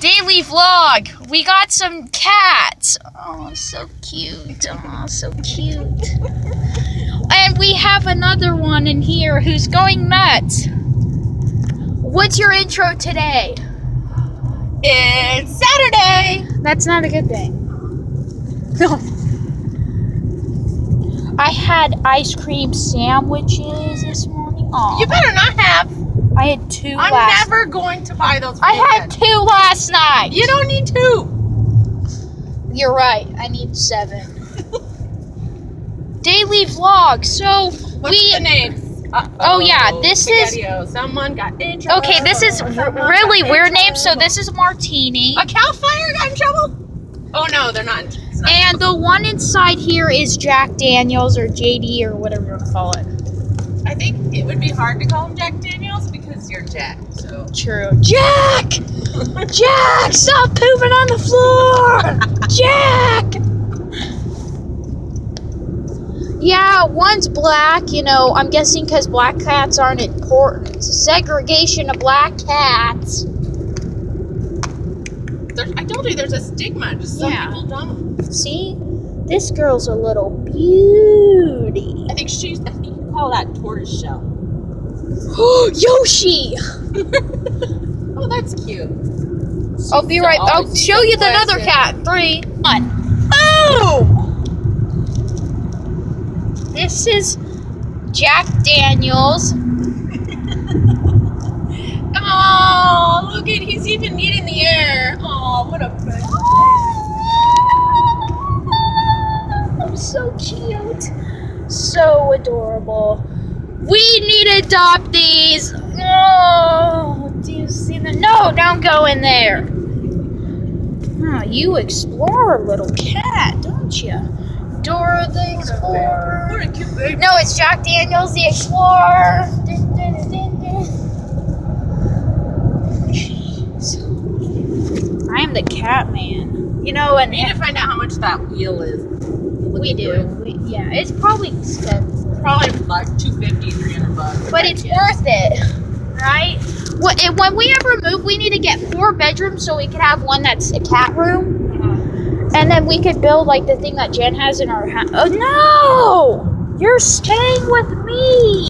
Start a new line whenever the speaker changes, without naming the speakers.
Daily vlog. We got some cats. Oh, so cute. Oh, so cute. And we have another one in here who's going nuts. What's your intro today?
It's Saturday.
That's not a good thing. No. I had ice cream sandwiches this morning. Aw.
You better not have.
I had 2
I'm
last.
never going to buy those.
I had two last night.
You don't need two.
You're right. I need seven. Daily vlog. So
What's
we.
the names?
Uh, oh, yeah, this is-.
Someone got.
Okay, this is r- really weird name. So this is Martini,
a cow fire got in trouble. Oh no, they're not. Not.
and the one inside here is Jack Daniels or JD or whatever you want to call it.
I think it would be hard to call him Jack Daniels because you're Jack. So
True. Jack! Jack! Stop pooping on the floor! Jack! Yeah, one's black, you know, I'm guessing because black cats aren't important. Segregation of black cats.
there's, I told you there's a stigma. Just some
Yeah.
people don't.
See? This girl's a little beauty.
I think she's. I think call that tortoise shell.
Oh Yoshi!
Oh, that's cute.
I'll be right I'll show you the
seeking
other cat. Three, one. Boom! This is Jack Daniels.
Oh, look at he's even eating the air. Oh, what a
I'm so cute. So adorable. We need to adopt these. Oh, do you see the? No, don't go in there. Oh, you explore, a little cat, don't you? Dora the Explorer.
What a cute baby.
No, it's Jack Daniels, the Explorer. Dun, dun, dun, dun. Jeez. I am the cat man. You know, and
We need to find out how much that wheel is.
We do. We, yeah, it's probably expensive,
Probably like 250, 300 bucks.
but it's worth it, right? What, and when we ever move, we need to get four bedrooms so we can have one that's a cat room, mm-hmm. and then we could build like the thing that Jen has in our house. Oh no! You're staying with me.